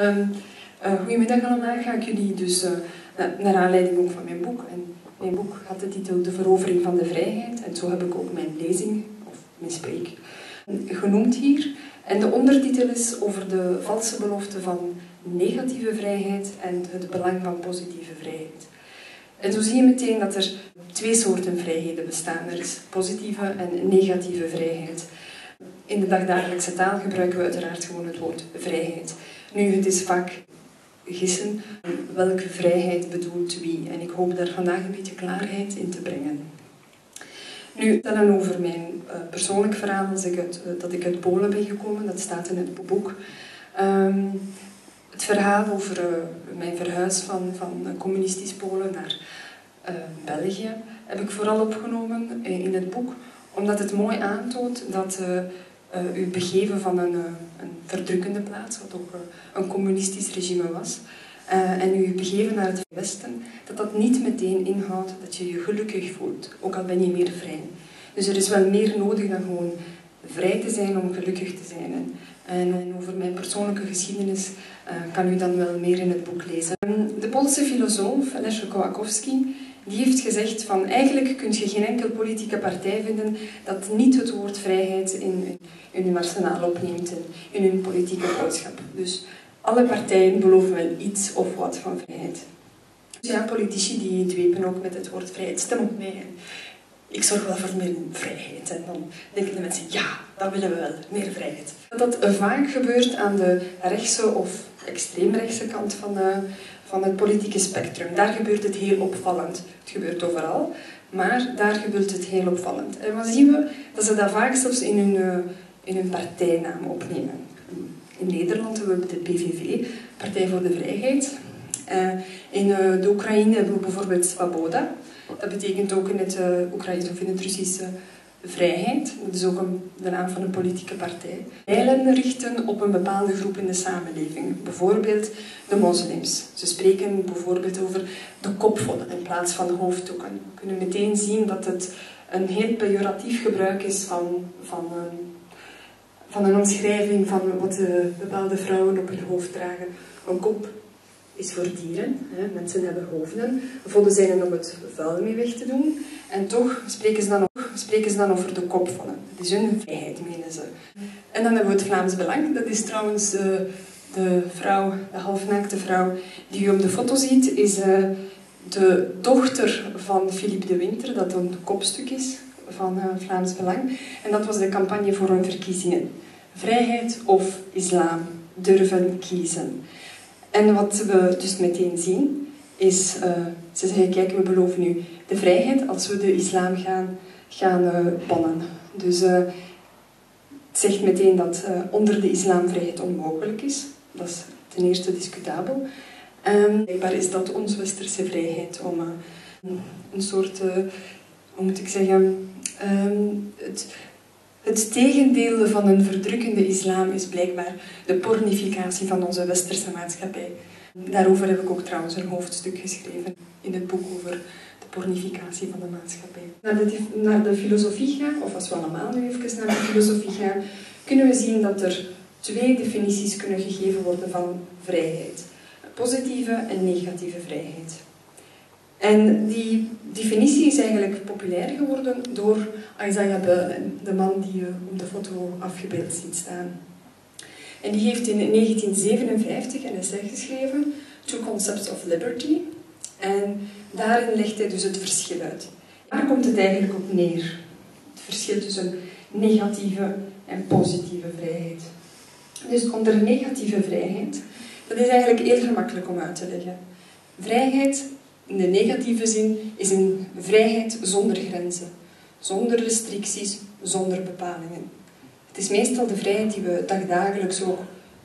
Um, uh, goedemiddag allemaal, ga ik jullie dus, uh, naar aanleiding ook van mijn boek. En mijn boek had de titel De verovering van de vrijheid. En zo heb ik ook mijn lezing, of mijn spreek, genoemd hier. En de ondertitel is over de valse belofte van negatieve vrijheid en het belang van positieve vrijheid. En zo zie je meteen dat er twee soorten vrijheden bestaan. Er is positieve en negatieve vrijheid. In de dagdagelijkse taal gebruiken we uiteraard gewoon het woord vrijheid. Nu, het is vaak gissen welke vrijheid bedoelt wie. En ik hoop daar vandaag een beetje klaarheid in te brengen. Nu, vertellen over mijn uh, persoonlijk verhaal als ik uit, uh, dat ik uit Polen ben gekomen. Dat staat in het boek. Um, het verhaal over uh, mijn verhuis van, van communistisch Polen naar België heb ik vooral opgenomen in het boek, omdat het mooi aantoont dat uh, u begeven van een, uh, een, verdrukkende plaats, wat ook uh, een communistisch regime was, en u begeven naar het Westen, dat dat niet meteen inhoudt dat je je gelukkig voelt, ook al ben je meer vrij. Dus er is wel meer nodig dan gewoon vrij te zijn om gelukkig te zijn. En, en over mijn persoonlijke geschiedenis kan u dan wel meer in het boek lezen. De Poolse filosoof Leszek Kołakowski die heeft gezegd van eigenlijk kun je geen enkel politieke partij vinden dat niet het woord vrijheid in, in hun arsenaal opneemt, in, in hun politieke boodschap. Dus alle partijen beloven wel iets of wat van vrijheid. Dus ja, politici die dwepen ook met het woord vrijheid. Stem op mij. Ik zorg wel voor meer vrijheid. En dan denken de mensen, ja, dat willen we wel, meer vrijheid. Dat dat vaak gebeurt aan de rechtse of extreemrechtse kant van de, van het politieke spectrum. Daar gebeurt het heel opvallend. Het gebeurt overal, maar daar gebeurt het heel opvallend. En wat zien we? Dat ze dat vaak zelfs in hun, uh, in hun partijnaam opnemen. In Nederland hebben we de PVV, Partij voor de Vrijheid. Uh, in uh, de Oekraïne hebben we bijvoorbeeld Svaboda. Dat betekent ook in het Oekraïne of in het Russische vrijheid. Dat is ook een, de naam van een politieke partij. Pijlen richten op een bepaalde groep in de samenleving. Bijvoorbeeld de moslims. Ze spreken bijvoorbeeld over de kopvodden in plaats van de hoofddoeken. We kunnen meteen zien dat het een heel pejoratief gebruik is van, van, een, van een omschrijving van wat de bepaalde vrouwen op hun hoofd dragen. Een kop is voor dieren. Hè. Mensen hebben hoofden. Vodden zijn er om het vuil mee weg te doen. En toch spreken ze dan, spreken ze dan over de kopvodden. Dat is hun vrijheid, menen ze. En dan hebben we het Vlaams Belang. Dat is trouwens uh, de vrouw, de halfnaakte vrouw die u op de foto ziet, is uh, de dochter van Philippe de Winter, dat een kopstuk is van uh, Vlaams Belang. En dat was de campagne voor hun verkiezingen. Vrijheid of islam, durven kiezen. En wat we dus meteen zien, is, ze zeggen, kijk, we beloven nu de vrijheid als we de islam gaan, gaan uh, bannen. Dus uh, het zegt meteen dat onder de islam vrijheid onmogelijk is. Dat is ten eerste discutabel. Um, blijkbaar is dat onze westerse vrijheid om een soort, hoe moet ik zeggen, um, het, het tegendeel van een verdrukkende islam is blijkbaar de pornificatie van onze westerse maatschappij. Daarover heb ik ook trouwens een hoofdstuk geschreven in het boek over pornificatie van de maatschappij. Naar de, naar de filosofie gaan, of als we allemaal nu even naar de filosofie gaan, kunnen we zien dat er twee definities kunnen gegeven worden van vrijheid. Positieve en negatieve vrijheid. En die definitie is eigenlijk populair geworden door Isaiah Berlin, de man die je op de foto afgebeeld ziet staan. En die heeft in 1957 een essay geschreven, Two Concepts of Liberty. En daarin legt hij dus het verschil uit. Waar komt het eigenlijk op neer? Het verschil tussen negatieve en positieve vrijheid. Dus onder negatieve vrijheid, dat is eigenlijk heel gemakkelijk om uit te leggen. Vrijheid in de negatieve zin is een vrijheid zonder grenzen, zonder restricties, zonder bepalingen. Het is meestal de vrijheid die we dagdagelijks ook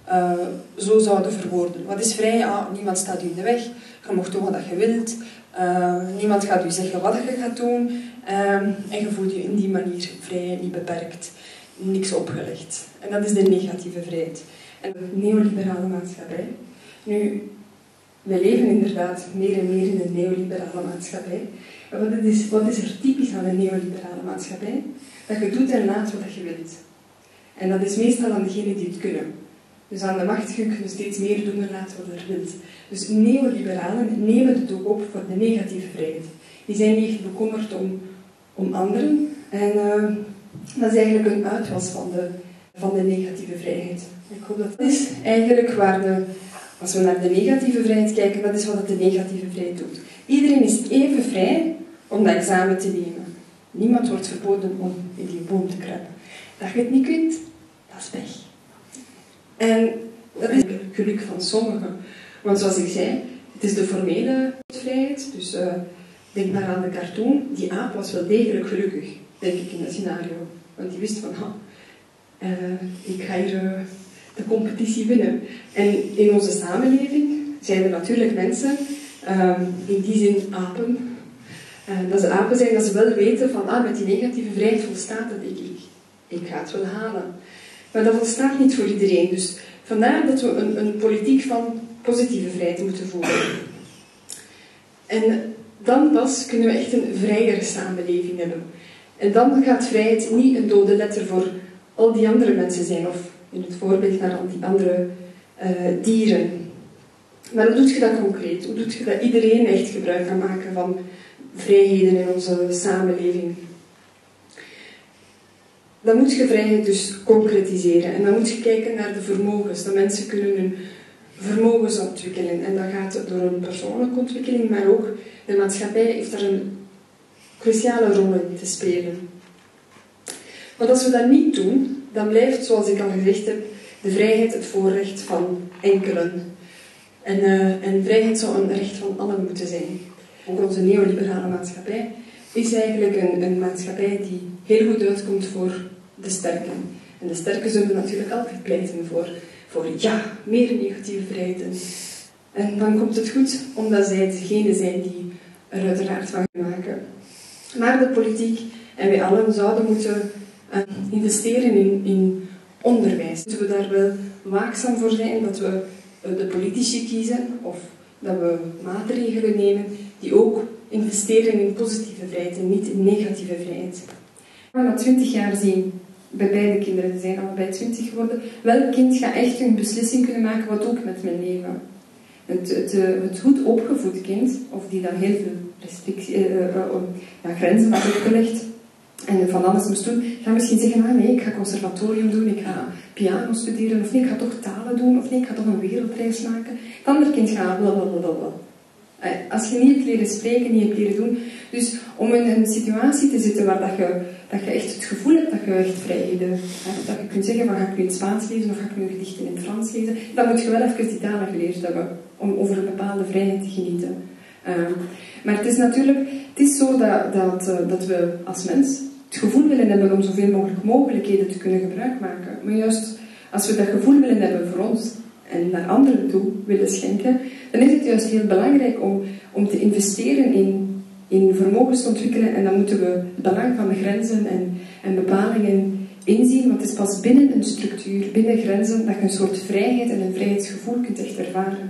uh, zo zouden verwoorden. Wat is vrij? Ah, niemand staat u in de weg, je mag doen wat je wilt, uh, niemand gaat u zeggen wat je gaat doen uh, en je voelt je in die manier vrij, niet beperkt, niks opgelegd. En dat is de negatieve vrijheid. En de neoliberale maatschappij. Nu, we leven inderdaad meer en meer in een neoliberale maatschappij. wat is, wat is er typisch aan een neoliberale maatschappij? Dat je doet en laat wat je wilt. En dat is meestal aan degenen die het kunnen. Dus aan de machtige kunnen steeds meer doen dan laten wat er wilt. Dus neoliberalen nemen het ook op voor de negatieve vrijheid. Die zijn niet bekommerd om, om anderen. En uh, dat is eigenlijk een uitwas van de, van de negatieve vrijheid. Ik hoop dat dat is eigenlijk waar de, als we naar de negatieve vrijheid kijken, dat is wat de negatieve vrijheid doet. Iedereen is even vrij om dat examen te nemen. Niemand wordt verboden om in die boom te kruipen. Dat je het niet kunt, dat is weg. En dat is het geluk van sommigen. Want zoals ik zei, het is de formele vrijheid. Dus uh, denk maar aan de cartoon. Die aap was wel degelijk gelukkig, denk ik, in dat scenario. Want die wist van, uh, ik ga hier uh, de competitie winnen. En in onze samenleving zijn er natuurlijk mensen, in die zin apen, dat ze apen zijn, dat ze wel weten van, ah, met die negatieve vrijheid volstaat dat ik, ik, ik ga het wel halen. Maar dat volstaat niet voor iedereen. Dus vandaar dat we een, een politiek van positieve vrijheid moeten voeren. En dan pas kunnen we echt een vrijere samenleving hebben. En dan gaat vrijheid niet een dode letter voor al die andere mensen zijn, of in het voorbeeld naar al die andere uh, dieren. Maar hoe doe je dat concreet? Hoe doe je dat iedereen echt gebruik kan maken van vrijheden in onze samenleving? Dan moet je vrijheid dus concretiseren. En dan moet je kijken naar de vermogens. Dat mensen kunnen hun vermogens ontwikkelen. En dat gaat door een persoonlijke ontwikkeling, maar ook de maatschappij heeft daar een cruciale rol in te spelen. Want als we dat niet doen, dan blijft, zoals ik al gezegd heb, de vrijheid het voorrecht van enkelen. En, uh, en vrijheid zou een recht van allen moeten zijn. Ook onze neoliberale maatschappij is eigenlijk een, een maatschappij die heel goed uitkomt voor de sterken. En de sterken zullen natuurlijk altijd pleiten voor, voor ja, meer negatieve vrijheden. En dan komt het goed, omdat zij degene zijn die er uiteraard van maken. Maar de politiek en wij allen zouden moeten uh, investeren in, in onderwijs. Moeten we daar wel waakzaam voor zijn dat we uh, de politici kiezen of dat we maatregelen nemen die ook investeren in positieve vrijheid en niet in negatieve vrijheid. Gaan na 20 jaar zien bij beide kinderen, ze zijn allebei 20 geworden, welk kind gaat echt een beslissing kunnen maken wat ook met mijn leven. Het, het, eh, het goed opgevoed kind, of die dan heel veel restrictie, uh, uh, grenzen had opgelegd en van alles moest doen, gaat misschien zeggen, ah nee, ik ga conservatorium doen, ik ga piano studeren, of nee, ik ga toch talen doen, of nee, ik ga toch een wereldreis maken. Het andere kind gaat blablabla. Als je niet hebt leren spreken, niet hebt leren doen. Dus om in een situatie te zitten waar dat je, dat je echt het gevoel hebt dat je echt vrijheden hebt. Dat je kunt zeggen van ga ik nu in Spaans lezen of ga ik nu gedichten in het Frans lezen. Dan moet je wel even die talen geleerd hebben om over een bepaalde vrijheid te genieten. Um, maar het is natuurlijk, het is zo dat, dat, uh, dat we als mens het gevoel willen hebben om zoveel mogelijk mogelijkheden te kunnen gebruik maken. Maar juist als we dat gevoel willen hebben voor ons en naar anderen toe willen schenken, dan is het juist heel belangrijk om, om te investeren in, in vermogens te ontwikkelen. En dan moeten we het belang van grenzen en, en bepalingen inzien. Want het is pas binnen een structuur, binnen grenzen, dat je een soort vrijheid en een vrijheidsgevoel kunt echt ervaren.